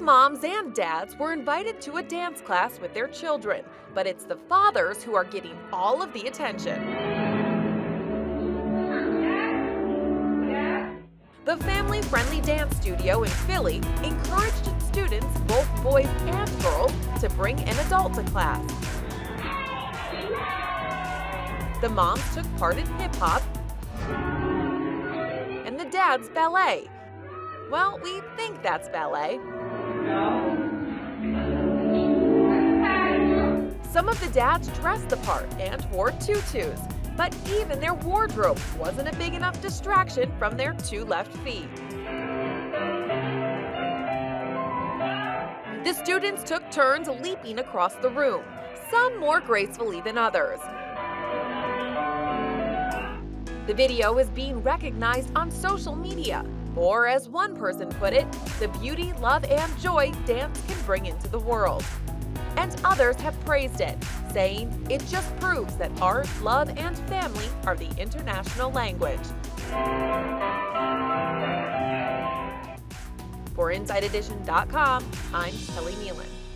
moms and dads were invited to a dance class with their children, but it's the fathers who are getting all of the attention. The family friendly dance studio in Philly encouraged its students, both boys and girls, to bring an adult to class. The moms took part in hip hop and the dads ballet. Well, we think that's ballet. Some of the dads dressed the part and wore tutus, but even their wardrobe wasn't a big enough distraction from their two left feet. The students took turns leaping across the room, some more gracefully than others. The video is being recognized on social media, or as one person put it, the beauty, love, and joy dance can bring into the world. And others have praised it, saying it just proves that art, love, and family are the international language. For InsideEdition.com, I'm Kelly Nealon.